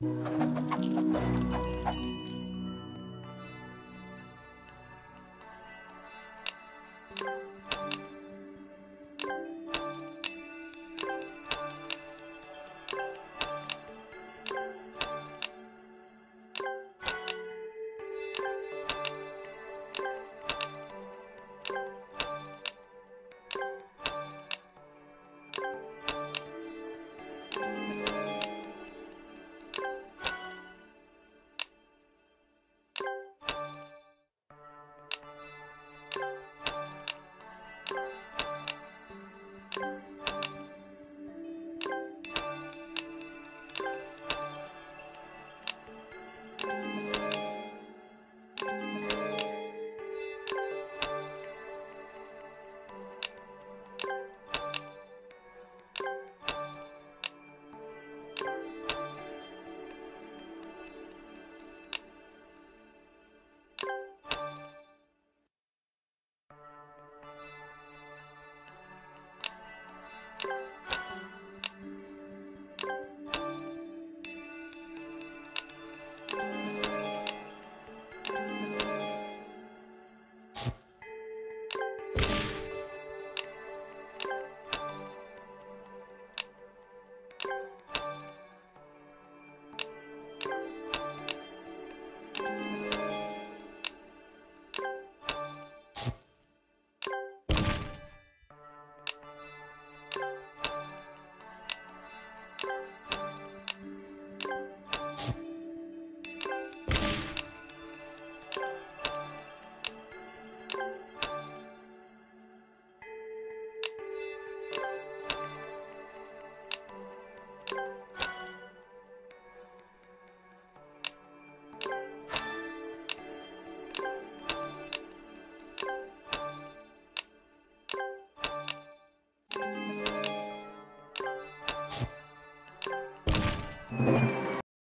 you